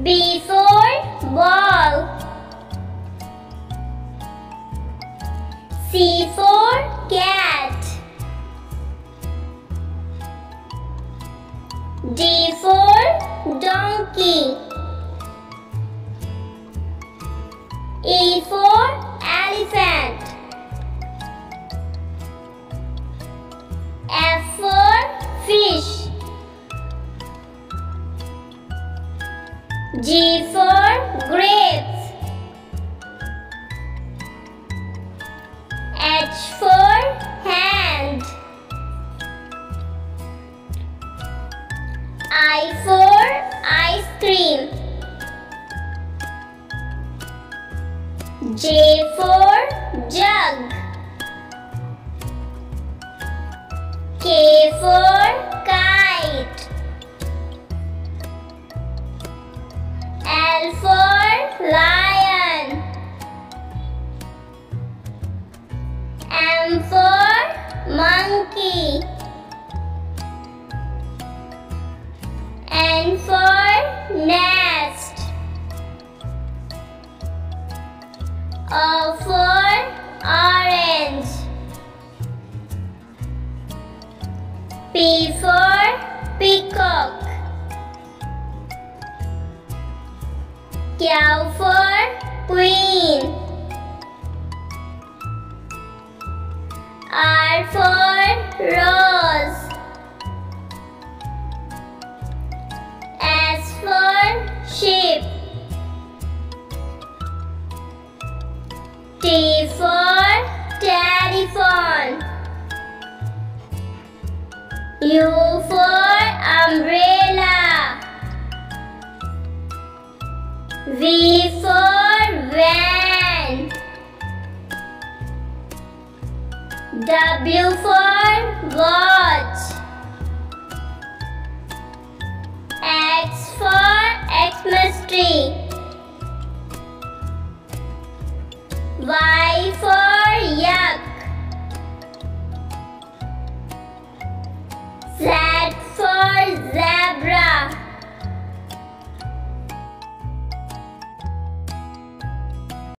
Before ball. C for cat. D for donkey. E for G for grapes. H for hand. I for ice cream. J for jug. K for L for lion. M for monkey. N for nest. O for orange. P for peacock. Q for queen. R for rose. S for sheep. T for telephone. U for umbrella. V for van. W for watch. X for Xmas tree. Y